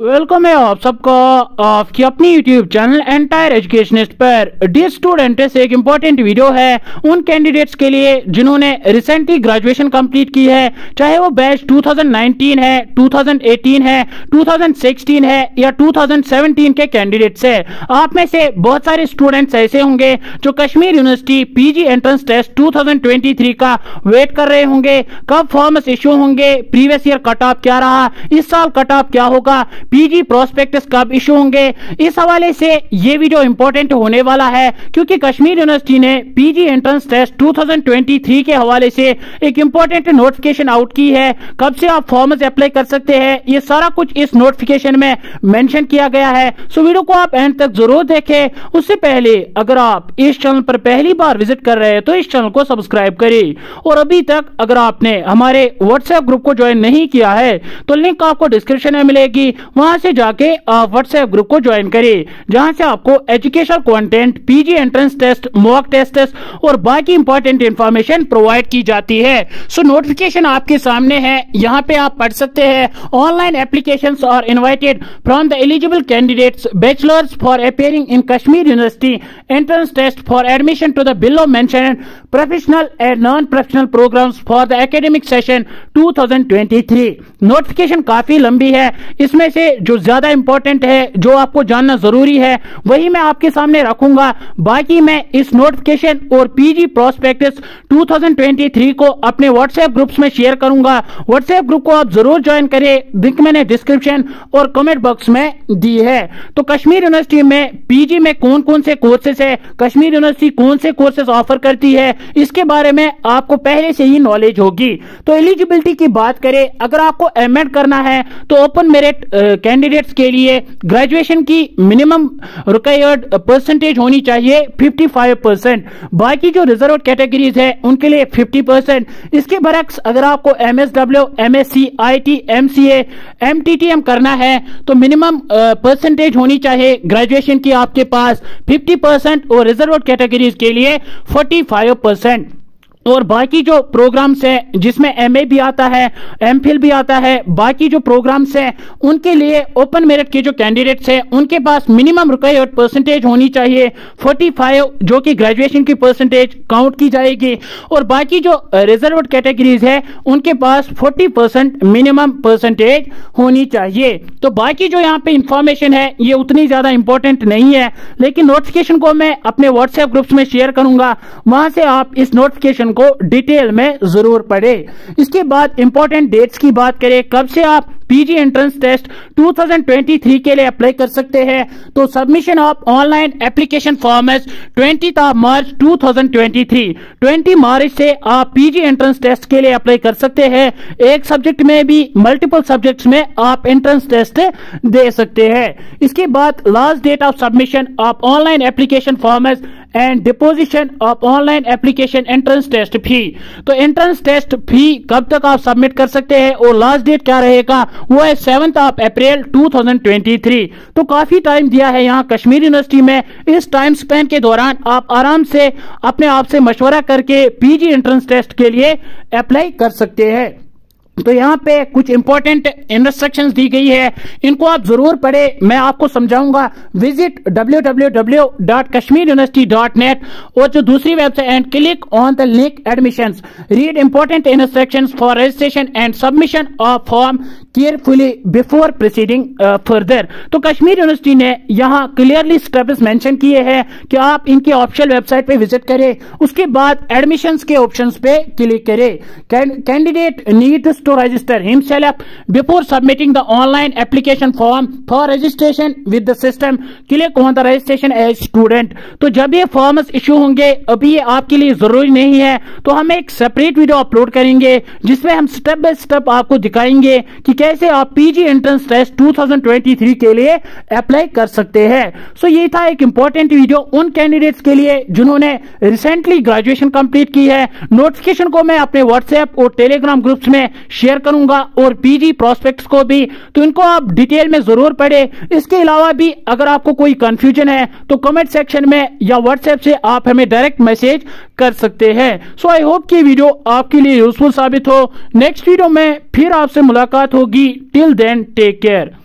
Welcome है आप सबका, आपकी अपनी यूट्यूब चैनल एंटायर एजुकेशनिस्ट पर। डी स्टूडेंट एक इम्पोर्टेंट वीडियो है। उन कैंडिडेट्स के लिए जिन्होंने रिसेंटली ग्रेजुएशन कंप्लीट की है, चाहे वो बैच 2019 है 2018 है 2016 है, या 2017 के कैंडिडेट्स है। आप में से बहुत सारे स्टूडेंट्स ऐसे होंगे जो Kashmir university PG entrance test 2023 का वेट कर रहे होंगे। कब फॉर्म्स इश्यू होंगे? प्रीवियस ईयर कट ऑफ़ क्या रहा? इस साल कट ऑफ़ क्या होगा? पीजी प्रोस्पेक्टस कब इशू होंगे? इस हवाले से ये वीडियो इंपॉर्टेंट होने वाला है, क्योंकि कश्मीर यूनिवर्सिटी ने पीजी एंट्रेंस टेस्ट 2023 के हवाले से एक इंपॉर्टेंट नोटिफिकेशन आउट की है। कब से आप फॉर्म्स अप्लाई कर सकते हैं, ये सारा कुछ इस नोटिफिकेशन में मेंशन किया गया है। सो वीडियो को आप एंड तक ज़रूर देखें। उससे पहले, अगर आप इस चैनल पर पहली बार विज़िट कर रहे हैं तो इस चैनल को सब्सक्राइब करें। और अभी तक अगर आपने हमारे व्हाट्सएप ग्रुप को ज्वाइन नहीं किया है तो लिंक आपको डिस्क्रिप्शन में मिलेगी। वहाँ से जाके आप व्हाट्सएप ग्रुप को ज्वाइन करिए जहाँ से आपको educational content PG entrance test mock test और बाकी इंपॉर्टेंट इंफॉर्मेशन प्रोवाइड की जाती है। सो नोटिफिकेशन आपके सामने है, यहाँ पे आप पढ़ सकते हैं। Online application are invited from the eligible candidates bachelors for appearing in Kashmir university entrance test for admission to the below mention professional and non professional programs for the academic session 2023 notification काफ़ी लंबी है, इसमें से जो ज़्यादा important है, जो आपको जानना ज़रूरी है, वही मैं आपके सामने रखूँगा। बाकी मैं इस नोटिफिकेशन और पीजी प्रोस्पेक्टस 2023 को अपने व्हाट्सएप ग्रुप्स में शेयर करूँगा। व्हाट्सएप ग्रुप को आप ज़रूर ज्वाइन करें। लिंक मैंने डिस्क्रिप्शन और कमेंट बॉक्स में दी है। तो कश्मीर यूनिवर्सिटी में पीजी में कौन कौन से कोर्सेस है? कश्मीर यूनिवर्सिटी कौन से कोर्सेस ऑफ़र करती है? इसके बारे में आपको पहले से ही नॉलेज होगी। तो एलिजिबिलिटी की बात करें। अगर आपको एम करना है तो ओपन मेरिट कैंडिडेट्स के लिए ग्रेजुएशन की मिनिमम रिक्वायर्ड परसेंटेज होनी चाहिए 55 परसेंट बाकी जो रिज़र्व कैटेगरीज है, उनके लिए 50 परसेंट इसके बरक्स अगर आपको M S W M S C I T M C M T T M करना है तो मिनिमम परसेंटेज होनी चाहिए ग्रेजुएशन की आपके पास. 50 परसेंट और रिज़र्व कैटेगरीज के लिए 45 परसेंट और बाकी जो प्रोग्राम्स हैं, जिसमें एमए भी आता है एमफिल भी आता है, बाकी जो प्रोग्राम्स हैं, उनके लिए ओपन मेरिट के जो कैंडिडेट्स हैं, उनके पास मिनिमम रिक्वायर्ड परसेंटेज होनी चाहिए। 45 जो कि ग्रेजुएशन की परसेंटेज काउंट की जाएगी। और बाकी जो रिज़र्व कैटेगरीज है, उनके पास 40 परसेंट मिनिमम परसेंटेज होनी चाहिए। तो बाकी जो यहाँ पे इंफॉर्मेशन है, ये उतनी ज़्यादा इंपॉर्टेंट नहीं है। लेकिन नोटिफिकेशन को मैं अपने व्हाट्सएप ग्रुप्स में शेयर करूँगा। वहाँ से आप इस नोटिफिकेशन को डिटेल में ज़रूर पढ़े। इसके बाद इंपॉर्टेंट डेट्स की बात करें, कब से आप पीजी एंट्रेंस टेस्ट 2023 के लिए अप्लाई कर सकते हैं? तो submission of online application form twenty of March 2023 20 March से आप पीजी एंट्रेंस टेस्ट के लिए अप्लाई कर सकते हैं। एक सब्जेक्ट में भी मल्टीपल सब्जेक्ट्स में आप एंट्रेंस टेस्ट दे सकते हैं। इसके बाद last date of submission of online application form and deposition of online application entrance test fee तो एंट्रेंस टेस्ट फ़ी कब तक आप सबमिट कर सकते हैं और लास्ट डेट क्या रहेगा? वो है सेवंथ ऑफ़ अप्रैल 2023 तो काफ़ी टाइम दिया है यहाँ कश्मीर यूनिवर्सिटी में। इस टाइम स्पेन के दौरान आप आराम से अपने आप से मशवरा करके पीजी एंट्रेंस टेस्ट के लिए अप्लाई कर सकते हैं। तो यहाँ पे कुछ इंपॉर्टेंट इंस्ट्रक्शन दी गई है। इनको आप ज़रूर पढ़े। मैं आपको समझाऊँगा। विज़िट www.kashmiruniversity.net और जो दूसरी website and click on the link admission read important instruction for registration and submission of form carefully before proceeding further तो कश्मीर यूनिवर्सिटी ने यहाँ क्लियरली स्टेप्स मेंशन किए हैं कि आप इनके ऑफिशियल वेबसाइट पे विज़िट करें, उसके बाद एडमिशन के ऑप्शन पे क्लिक करें। Candidate needs to register himself before submitting the online application form for registration with the system. Click on the registration as student. तो जब ये फॉर्म्स इशू होंगे, अभी ये आपके लिए ज़रूरी नहीं है तो हम एक सेपरेट वीडियो अपलोड करेंगे, जिसमें हम स्टेप बाय स्टेप आपको दिखाएँगे कि कैसे आप पीजी एंट्रेंस टेस्ट 2023 के लिए अप्लाई कर सकते हैं? सो so, ये था एक इंपॉर्टेंट वीडियो उन कैंडिडेट्स के लिए जिन्होंने रिसेंटली ग्रेजुएशन कंप्लीट की है। नोटिफिकेशन को मैं अपने व्हाट्सएप और टेलीग्राम ग्रुप्स में शेयर करूँगा और पीजी प्रोस्पेक्ट्स को भी। तो इनको आप डिटेल में ज़रूर पढ़े। इसके अलावा भी अगर आपको कोई कंफ्यूजन है तो कमेंट सेक्शन में या व्हाट्सएप से आप हमें डायरेक्ट मैसेज कर सकते हैं। सो आई होप कि वीडियो आपके लिए यूजफुल साबित हो। नेक्स्ट वीडियो में फिर आपसे मुलाकात होगी। Till then take care